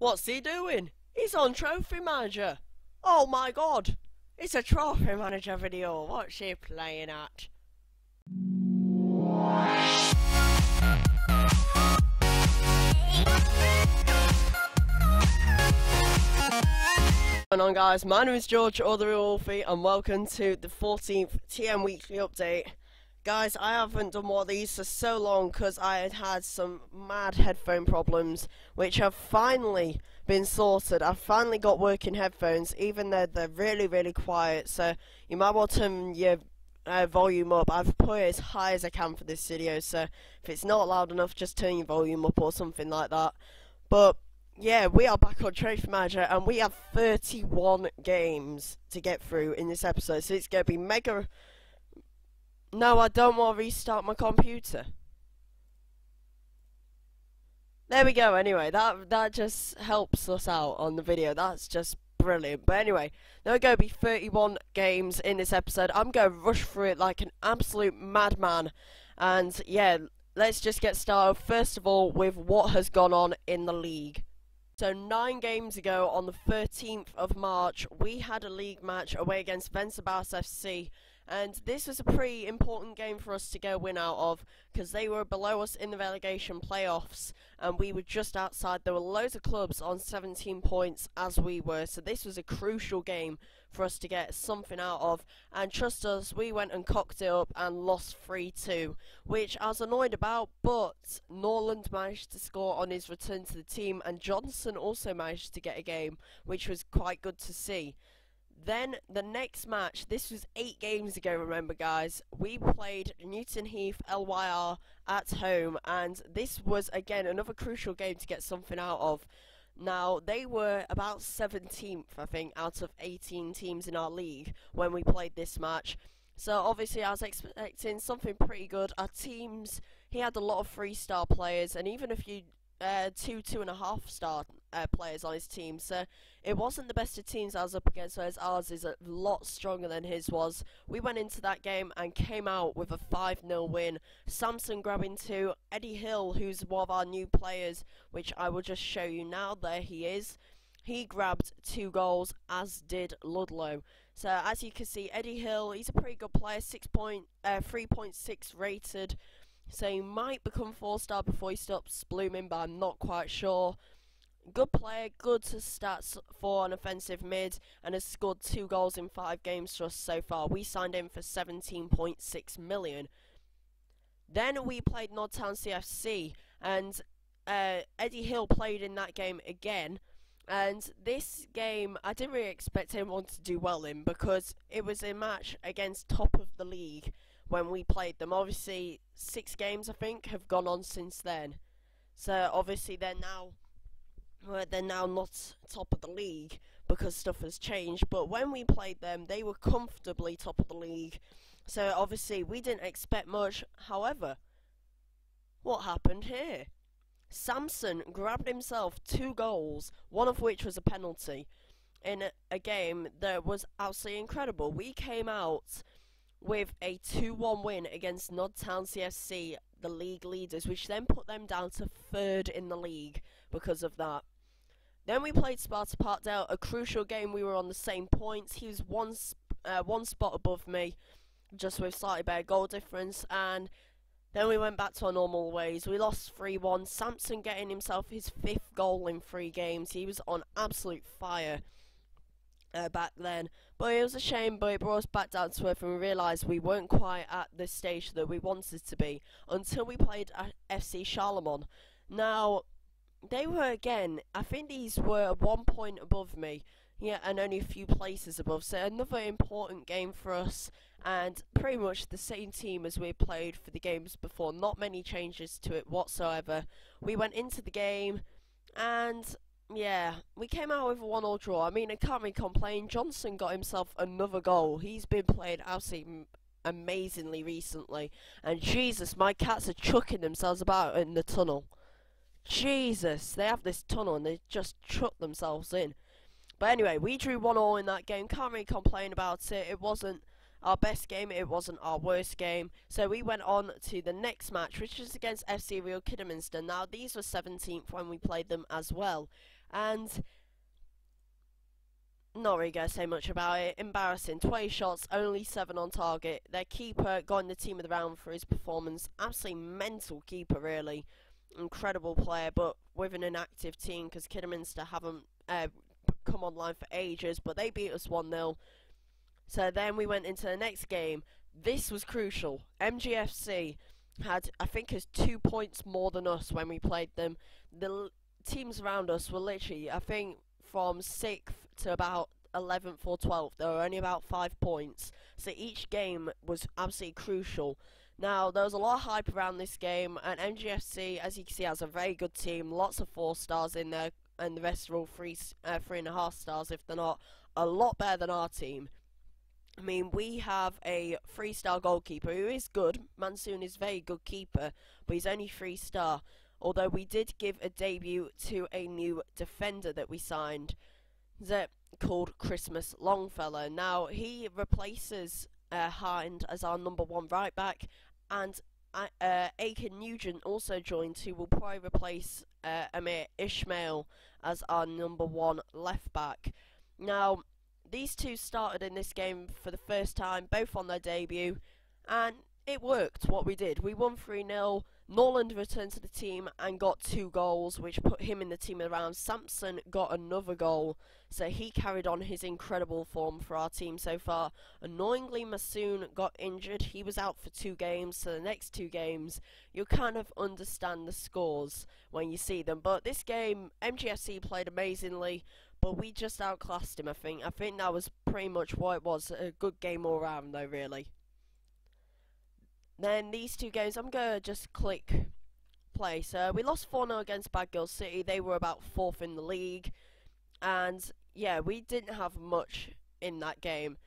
What's he doing? He's on Trophy Manager. Oh my god. It's a Trophy Manager video. What's he playing at? What's going on guys, my name is George or the Real Wolfie and welcome to the 14th TM Weekly Update. Guys, I haven't done one of these for so long because I had had some mad headphone problems which have finally been sorted. I've finally got working headphones even though they're really really quiet so you might want to turn your uh, volume up. I've put it as high as I can for this video so if it's not loud enough just turn your volume up or something like that. But yeah, we are back on Trophy Manager, and we have 31 games to get through in this episode, so it's going to be mega... No, I don't want to restart my computer. There we go, anyway, that that just helps us out on the video, that's just brilliant. But anyway, there going to be 31 games in this episode, I'm going to rush through it like an absolute madman, and yeah, let's just get started, first of all, with what has gone on in the league. So nine games ago, on the 13th of March, we had a league match away against Fenerbahce FC, and this was a pretty important game for us to get a win out of, because they were below us in the relegation playoffs, and we were just outside. There were loads of clubs on 17 points, as we were, so this was a crucial game for us to get something out of. And trust us, we went and cocked it up and lost 3 2, which I was annoyed about. But Norland managed to score on his return to the team, and Johnson also managed to get a game, which was quite good to see. Then the next match, this was eight games ago, remember guys, we played Newton Heath LYR at home, and this was again another crucial game to get something out of. Now, they were about 17th, I think, out of 18 teams in our league when we played this match. So, obviously, I was expecting something pretty good. Our teams, he had a lot of three star players, and even if you uh, two, two and a half star uh, players on his team. So it wasn't the best of teams I was up against, whereas ours is a lot stronger than his was. We went into that game and came out with a 5 0 win. Samson grabbing two, Eddie Hill, who's one of our new players, which I will just show you now. There he is. He grabbed two goals, as did Ludlow. So as you can see, Eddie Hill, he's a pretty good player, six point, uh, 3.6 rated. So he might become four star before he stops blooming, but I'm not quite sure. Good player, good stats for an offensive mid, and has scored two goals in five games for us so far. We signed him for 17.6 million. Then we played Nodtown CFC, and uh, Eddie Hill played in that game again. And this game, I didn't really expect anyone to do well in because it was a match against top of the league when we played them. Obviously, six games I think have gone on since then. So obviously they're now well, they're now not top of the league because stuff has changed. But when we played them, they were comfortably top of the league. So obviously we didn't expect much. However, what happened here? Samson grabbed himself two goals, one of which was a penalty, in a, game that was absolutely incredible. We came out with a 2-1 win against Nod Town CFC, the league leaders, which then put them down to third in the league because of that. Then we played Sparta Parkdale, a crucial game. We were on the same points. He was one uh, one spot above me, just with slightly better goal difference. And then we went back to our normal ways. We lost 3-1. Samson getting himself his fifth goal in three games. He was on absolute fire uh, back then. But it was a shame, but it brought us back down to earth and we realised we weren't quite at the stage that we wanted to be until we played FC Charlemont. Now, they were again, I think these were one point above me, yeah, and only a few places above, so another important game for us, and pretty much the same team as we played for the games before, not many changes to it whatsoever. We went into the game, and yeah, we came out with a one-all draw. I mean, I can't really complain. Johnson got himself another goal. He's been playing absolutely amazingly recently. And Jesus, my cats are chucking themselves about in the tunnel. Jesus, they have this tunnel and they just chuck themselves in. But anyway, we drew one all in that game. Can't really complain about it. It wasn't our best game, it wasn't our worst game. So we went on to the next match, which was against FC Real Kidderminster. Now, these were 17th when we played them as well. And not really going to say much about it. Embarrassing. 20 shots, only 7 on target. Their keeper got in the team of the round for his performance. Absolutely mental keeper, really. Incredible player, but with an inactive team because Kidderminster haven't uh, come online for ages, but they beat us 1 0. So then we went into the next game. This was crucial. MGFC had, I think, is two points more than us when we played them. The teams around us were literally, I think, from 6th to about 11th or 12th. There were only about 5 points. So each game was absolutely crucial. Now, there was a lot of hype around this game, and MGFC, as you can see, has a very good team. Lots of 4 stars in there, and the rest are all 3, uh, three and a half stars, if they're not. A lot better than our team. I mean, we have a three-star goalkeeper who is good. Mansoon is very good keeper, but he's only three-star. Although we did give a debut to a new defender that we signed, that called Christmas Longfellow. Now he replaces uh, Hind as our number one right back, and uh, uh, Aiken Nugent also joined, who will probably replace uh, Amir Ishmael as our number one left back. Now these two started in this game for the first time, both on their debut, and it worked what we did. We won 3 0. Norland returned to the team and got two goals, which put him in the team around. Sampson got another goal, so he carried on his incredible form for our team so far. Annoyingly, Masoon got injured. He was out for two games, so the next two games, you'll kind of understand the scores when you see them. But this game, MGFC played amazingly but we just outclassed him. I think. I think that was pretty much what it was. A good game all round, though, really. Then these two games, I'm gonna just click play. So we lost 4 0 against Bad Girls City. They were about fourth in the league, and yeah, we didn't have much in that game.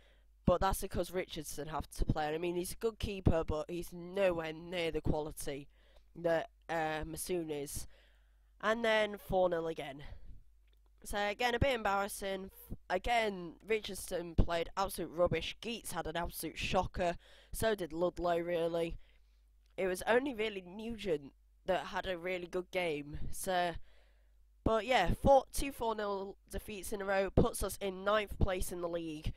But that's because Richardson had to play. I mean, he's a good keeper, but he's nowhere near the quality that uh, Masoon is. And then 4 0 again. So again, a bit embarrassing. Again, Richardson played absolute rubbish. Geets had an absolute shocker. So did Ludlow, really. It was only really Nugent that had a really good game. So, but yeah, two 4 0 defeats in a row puts us in ninth place in the league.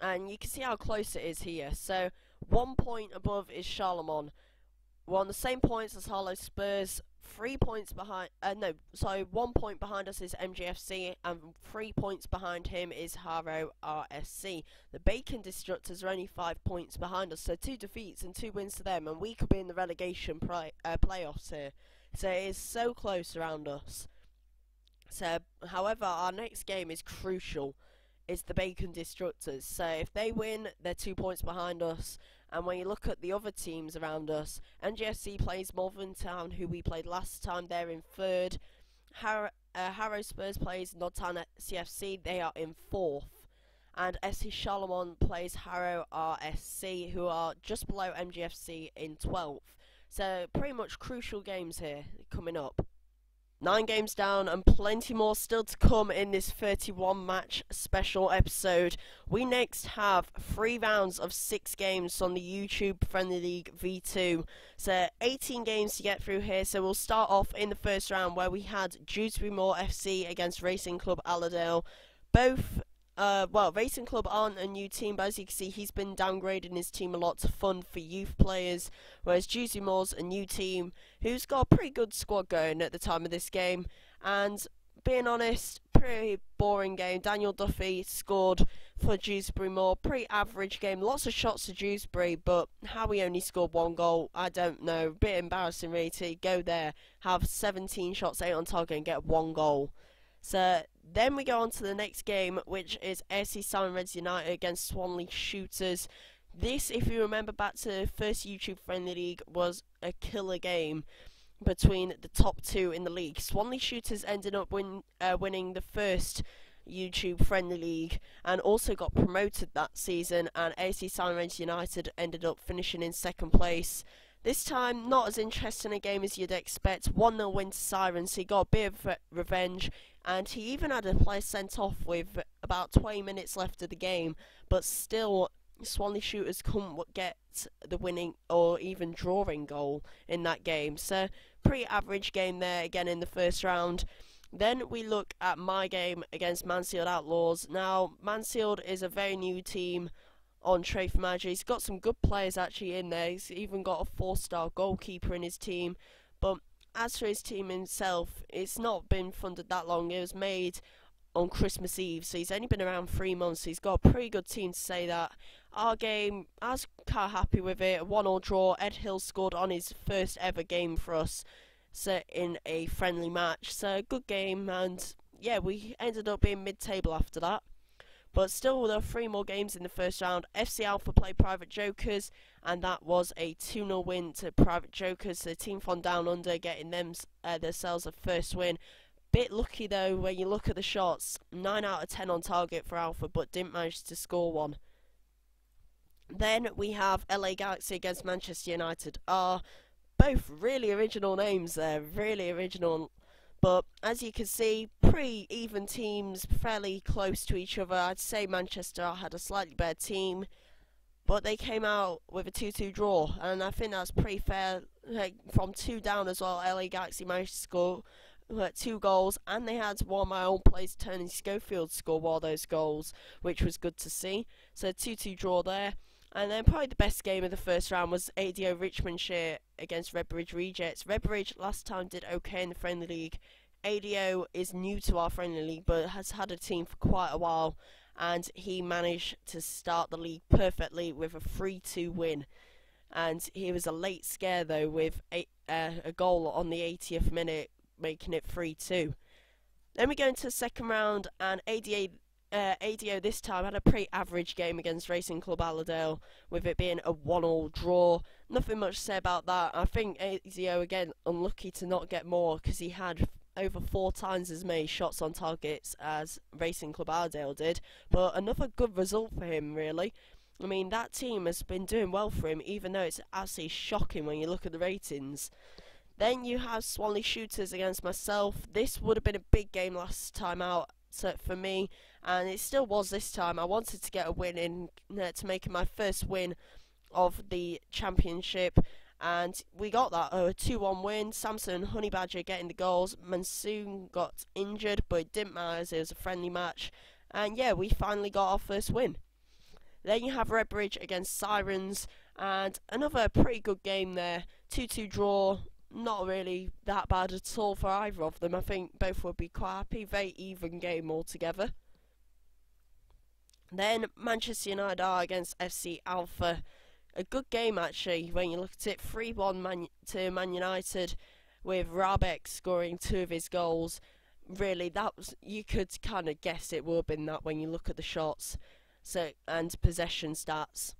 And you can see how close it is here. So, one point above is Charlemont. We're on the same points as Harlow Spurs, three points behind, uh, no, so one point behind us is MGFC, and three points behind him is Harrow RSC. The Bacon Destructors are only five points behind us, so two defeats and two wins to them, and we could be in the relegation play, uh, playoffs here. So it is so close around us. So, however, our next game is crucial. It's the Bacon Destructors. So if they win, they're two points behind us. And when you look at the other teams around us, MGFC plays Malvern Town, who we played last time. They're in third. Har- uh, Harrow Spurs plays Nodtown CFC. They are in fourth. And FC Charlemont plays Harrow RSC, who are just below MGFC in 12th. So pretty much crucial games here coming up. Nine games down and plenty more still to come in this 31 match special episode. We next have three rounds of six games on the YouTube Friendly League V2. So 18 games to get through here. So we'll start off in the first round where we had Dewsbury Moor FC against Racing Club Allerdale. Both uh, well, Racing Club aren't a new team, but as you can see, he's been downgrading his team a lot to fund for youth players, whereas Juicy Moore's a new team who's got a pretty good squad going at the time of this game. And being honest, pretty boring game. Daniel Duffy scored for Dewsbury Moor. Pretty average game. Lots of shots to Dewsbury, but how he only scored one goal, I don't know. Bit embarrassing, really, to go there, have 17 shots, 8 on target, and get one goal. So then we go on to the next game, which is AFC Simon Reds United against Swanley Shooters. This, if you remember back to the first YouTube Friendly League, was a killer game between the top two in the league. Swanley Shooters ended up win, uh, winning the first YouTube Friendly League and also got promoted that season, and AC Simon Reds United ended up finishing in second place. This time, not as interesting a game as you'd expect. 1 0 win to Sirens, he got a bit of revenge, and he even had a player sent off with about 20 minutes left of the game, but still, Swanley Shooters couldn't get the winning or even drawing goal in that game. So, pretty average game there again in the first round. Then we look at my game against Mansfield Outlaws. Now, Mansfield is a very new team on Trophy Manager. He's got some good players actually in there. He's even got a four-star goalkeeper in his team. But as for his team himself, it's not been funded that long. It was made on Christmas Eve, so he's only been around three months. So he's got a pretty good team to say that. Our game, I was kind of happy with it. One all draw. Ed Hill scored on his first ever game for us, so in a friendly match. So good game, and yeah, we ended up being mid-table after that. But still, there are three more games in the first round. FC Alpha play Private Jokers, and that was a 2 0 win to Private Jokers. The team from Down Under getting them uh, themselves a first win. Bit lucky though when you look at the shots. 9 out of 10 on target for Alpha, but didn't manage to score one. Then we have LA Galaxy against Manchester United. Are both really original names there, really original but as you can see, pretty even teams, fairly close to each other. I'd say Manchester had a slightly better team, but they came out with a 2-2 draw, and I think that's pretty fair. Like, from two down as well, LA Galaxy managed to score uh, two goals, and they had one of my own players, Tony Schofield, score one of those goals, which was good to see. So 2-2 draw there. And then probably the best game of the first round was ADO Richmondshire against Redbridge Rejects. Redbridge last time did okay in the friendly league. ADO is new to our friendly league but has had a team for quite a while and he managed to start the league perfectly with a 3-2 win. And he was a late scare though with a, uh, a goal on the 80th minute making it 3-2. Then we go into the second round and ADA uh, ADO this time had a pretty average game against Racing Club Allerdale, with it being a one-all draw. Nothing much to say about that. I think ADO again unlucky to not get more because he had over four times as many shots on targets as Racing Club Allerdale did. But another good result for him, really. I mean, that team has been doing well for him, even though it's absolutely shocking when you look at the ratings. Then you have Swanley Shooters against myself. This would have been a big game last time out for me, and it still was this time. I wanted to get a win in uh, to make my first win of the championship, and we got that a 2-1 win. Samson and Honey Badger getting the goals. Monsoon got injured, but it didn't matter as it was a friendly match, and yeah, we finally got our first win. Then you have Redbridge against Sirens, and another pretty good game there. 2-2 draw, not really that bad at all for either of them. I think both would be quite happy. Very even game altogether. Then Manchester United are against FC Alpha. A good game actually when you look at it. 3 1 Man to Man United with Rabeck scoring two of his goals. Really, that was you could kind of guess it would have been that when you look at the shots so and possession stats.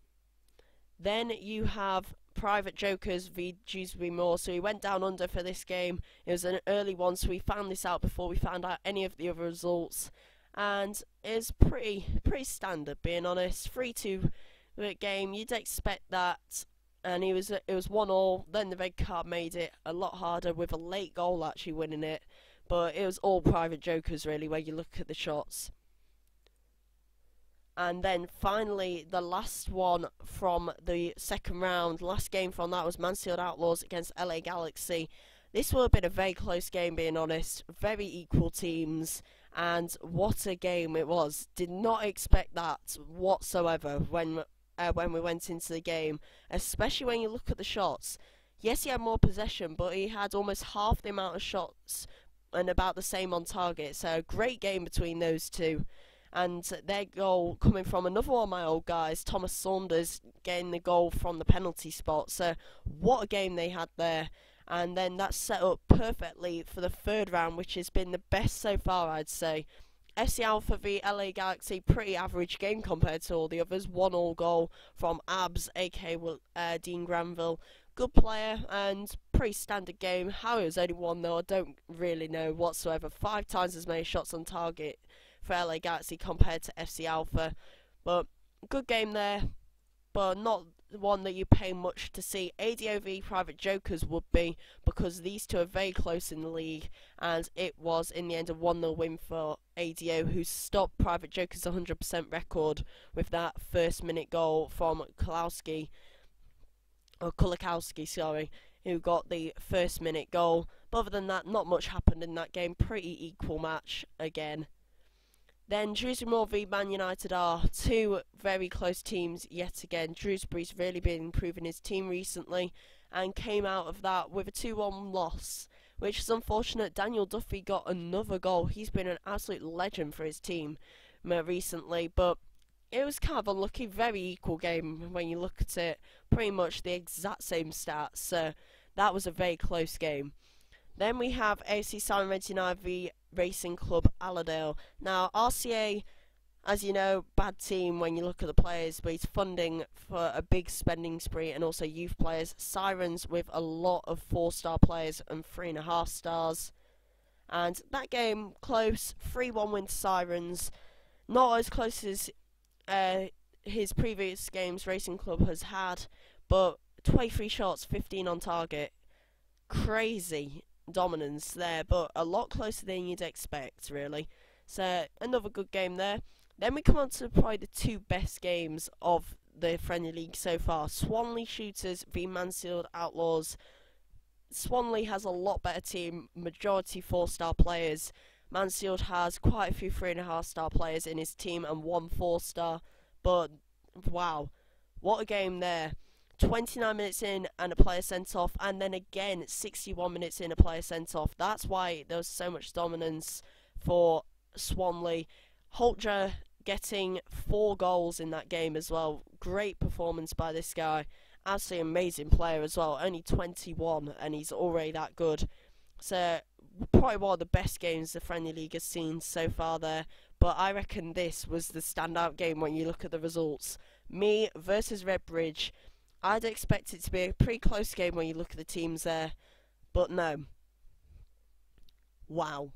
Then you have private jokers v Dewsbury Moor, so we went down under for this game. It was an early one, so we found this out before we found out any of the other results. And it's pretty pretty standard, being honest. 3-2 game, you'd expect that. And it was it was one all. Then the red card made it a lot harder with a late goal actually winning it. But it was all private jokers really, where you look at the shots. And then finally, the last one from the second round, last game from that was Mansfield Outlaws against LA Galaxy. This would have been a very close game, being honest. Very equal teams, and what a game it was. Did not expect that whatsoever when uh, when we went into the game, especially when you look at the shots. Yes, he had more possession, but he had almost half the amount of shots and about the same on target. So a great game between those two and their goal coming from another one of my old guys, Thomas Saunders, getting the goal from the penalty spot. So what a game they had there. And then that's set up perfectly for the third round, which has been the best so far, I'd say. FC Alpha v LA Galaxy, pretty average game compared to all the others. One all goal from Abs, aka uh, Dean Granville. Good player and pretty standard game. How it was only one though, I don't really know whatsoever. Five times as many shots on target for LA Galaxy compared to FC Alpha. But good game there, but not one that you pay much to see. ADOV Private Jokers would be because these two are very close in the league, and it was in the end a 1 0 win for ADO, who stopped Private Jokers' 100% record with that first minute goal from Kulowski, or Kulikowski, sorry, who got the first minute goal. But other than that, not much happened in that game. Pretty equal match again. Then Moor v Man United are two very close teams yet again. Dewsbury's really been improving his team recently and came out of that with a 2 1 loss, which is unfortunate. Daniel Duffy got another goal. He's been an absolute legend for his team uh, recently, but it was kind of a unlucky. Very equal game when you look at it. Pretty much the exact same stats. So that was a very close game. Then we have AC Red United v Racing Club Allerdale. Now, RCA, as you know, bad team when you look at the players, but he's funding for a big spending spree and also youth players. Sirens with a lot of four star players and three and a half stars. And that game, close, 3 1 win to Sirens. Not as close as uh, his previous games Racing Club has had, but 23 shots, 15 on target. Crazy dominance there, but a lot closer than you'd expect, really. So, another good game there. Then we come on to probably the two best games of the Friendly League so far Swanley Shooters v Mansfield Outlaws. Swanley has a lot better team, majority four star players. Mansfield has quite a few three and a half star players in his team and one four star. But wow, what a game there! 29 minutes in and a player sent off, and then again 61 minutes in a player sent off. That's why there was so much dominance for Swanley. Holger getting four goals in that game as well. Great performance by this guy. Absolutely amazing player as well. Only 21 and he's already that good. So probably one of the best games the Friendly League has seen so far there. But I reckon this was the standout game when you look at the results. Me versus Redbridge. I'd expect it to be a pretty close game when you look at the teams there, but no. Wow.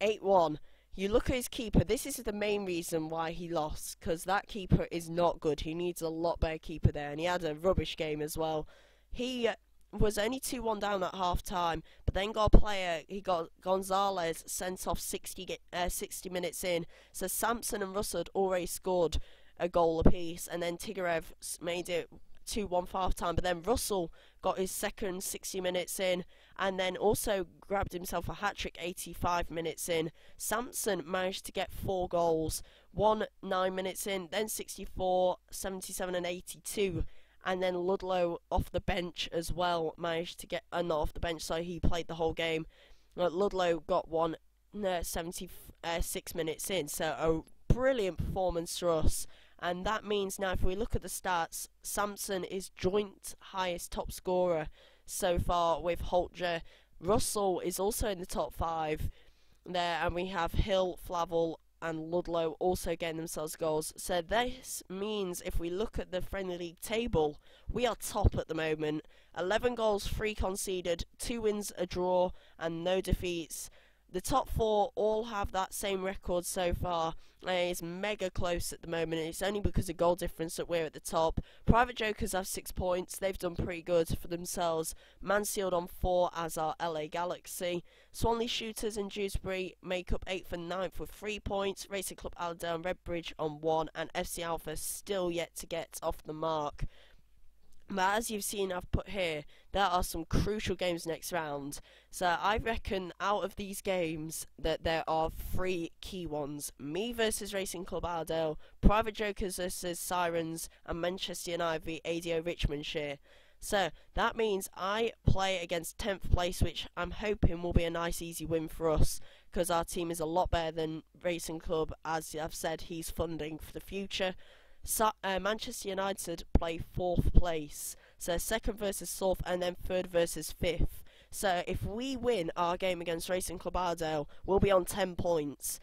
8 1. You look at his keeper, this is the main reason why he lost, because that keeper is not good. He needs a lot better keeper there, and he had a rubbish game as well. He was only 2 1 down at half time, but then got a player, he got Gonzalez sent off 60, uh, 60 minutes in. So Sampson and Russell had already scored a goal apiece, and then Tigarev made it 2 1 for half time. But then Russell got his second 60 minutes in and then also grabbed himself a hat trick 85 minutes in. Sampson managed to get four goals, one 9 minutes in, then 64, 77, and 82. And then Ludlow off the bench as well managed to get, uh, not off the bench, so he played the whole game. Uh, Ludlow got one uh, 76 minutes in, so a brilliant performance for us. And that means now, if we look at the stats, Sampson is joint highest top scorer so far with Holger. Russell is also in the top five there, and we have Hill, Flavel, and Ludlow also getting themselves goals. So this means if we look at the Friendly League table, we are top at the moment. 11 goals, 3 conceded, 2 wins, a draw, and no defeats. The top four all have that same record so far. it's mega close at the moment. It's only because of goal difference that we're at the top. Private Jokers have six points. They've done pretty good for themselves. Mansfield on four, as are LA Galaxy. Swanley Shooters and Dewsbury make up eighth and ninth with three points. Racing Club Allerdale and Redbridge on one, and FC Alpha still yet to get off the mark. But as you've seen, I've put here, there are some crucial games next round. So I reckon out of these games that there are three key ones. Me versus Racing Club Allerdale, Private Jokers versus Sirens, and Manchester United v ADO Richmondshire. So that means I play against 10th place, which I'm hoping will be a nice easy win for us because our team is a lot better than Racing Club, as I've said, he's funding for the future. Uh, Manchester United play fourth place. So second versus fourth, and then third versus fifth. So if we win our game against Racing Club Allerdale, we'll be on 10 points.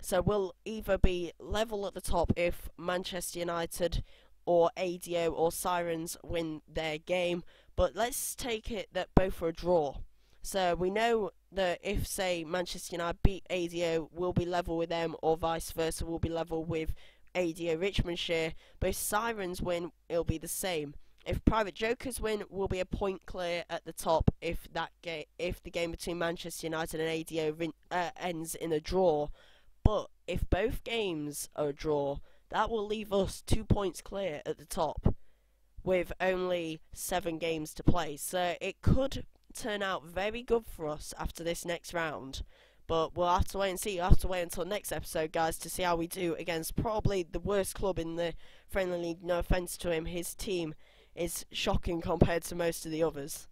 So we'll either be level at the top if Manchester United or ADO or Sirens win their game. But let's take it that both are a draw. So we know that if, say, Manchester United beat ADO, we'll be level with them, or vice versa, we'll be level with ADO Richmondshire. But if Sirens win, it'll be the same. If Private Jokers win, we'll be a point clear at the top. If that ga- if the game between Manchester United and ADO uh, ends in a draw, but if both games are a draw, that will leave us two points clear at the top, with only seven games to play. So it could turn out very good for us after this next round. But we'll have to wait and see. You'll have to wait until next episode, guys, to see how we do against probably the worst club in the Friendly League. No offence to him, his team is shocking compared to most of the others.